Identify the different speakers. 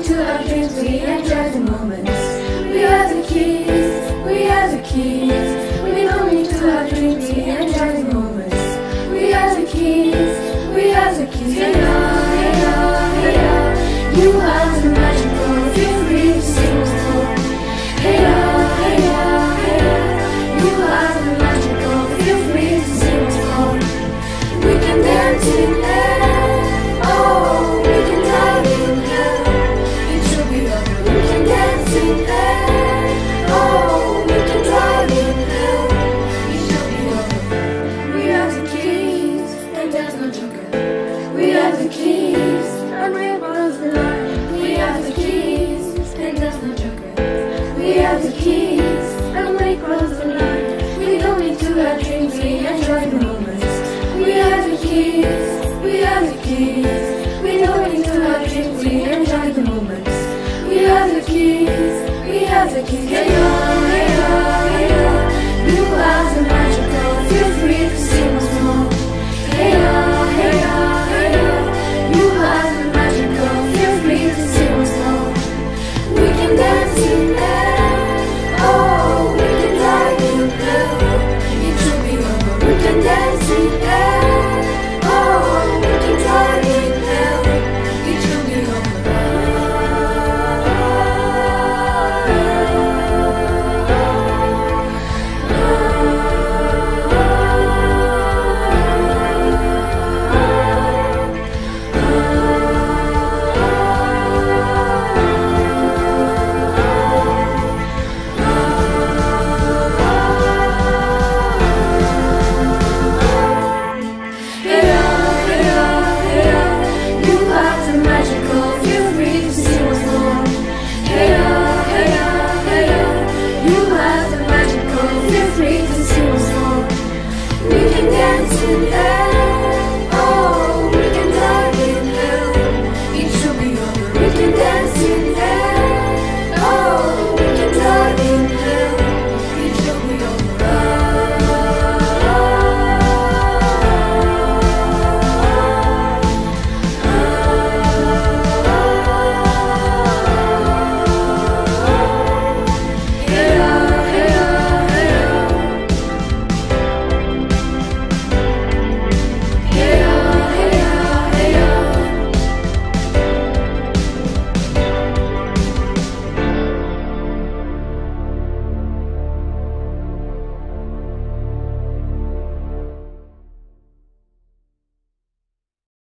Speaker 1: Need to have dreams. We enjoy the moments. We are the keys. We are the keys. We don't need to have dreams. We enjoy the moments. We are the keys. We are the keys. Hey, yeah, hey, yeah, hey, yeah. You are We are the keys, and there's no joker. We are the keys, and we cross the line. We don't need to have dreams, we enjoy the moments. We are the keys, we are the keys. We don't need to have dreams, we enjoy the moments. We are the keys, we are the keys.